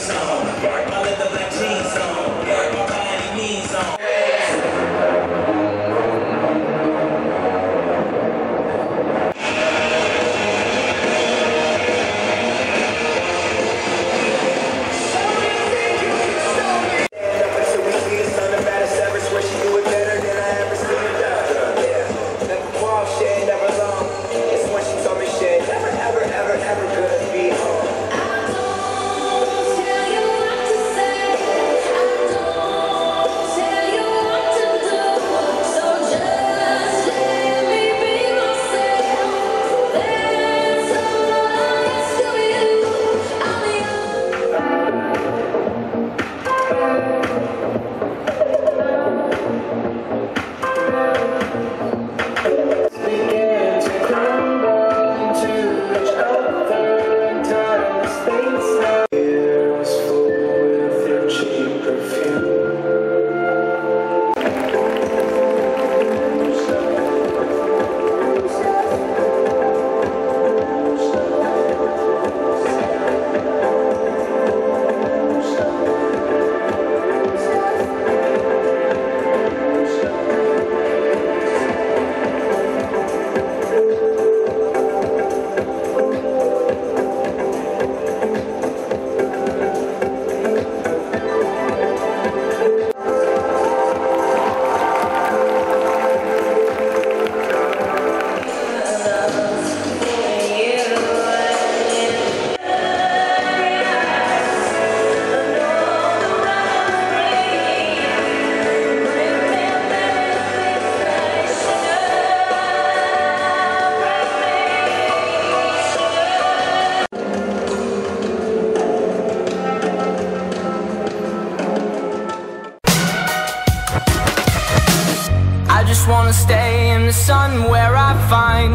Tucson. All let the black. wanna stay in the sun where I find